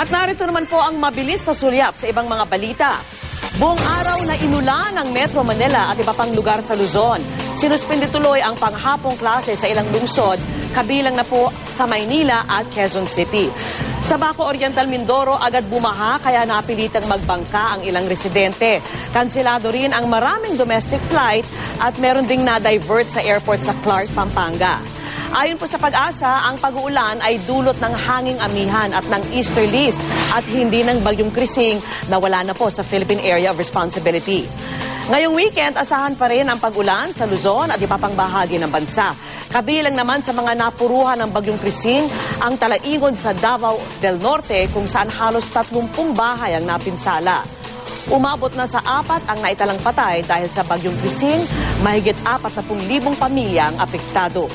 At narito naman po ang mabilis na sulyap sa ibang mga balita. Buong araw na inulan ng Metro Manila at iba pang lugar sa Luzon. Sinuspindi tuloy ang panghapong klase sa ilang lungsod, kabilang na po sa Maynila at Quezon City. Sa Baco Oriental Mindoro, agad bumaha kaya napilitang magbangka ang ilang residente. Kansilado rin ang maraming domestic flight at meron ding na-divert sa airport sa Clark, Pampanga. Ayon po sa pag-asa, ang pag-uulan ay dulot ng hanging amihan at ng easterlies at hindi ng bagyong krising na wala na po sa Philippine Area of Responsibility. Ngayong weekend, asahan pa rin ang pag-ulan sa Luzon at iba pang bahagi ng bansa. Kabilang naman sa mga napuruhan ng bagyong krising ang talaingon sa Davao del Norte kung saan halos 30 bahay ang napinsala. Umabot na sa apat ang naitalang patay dahil sa bagyong krising, mahigit 40,000 pamilya ang apektado.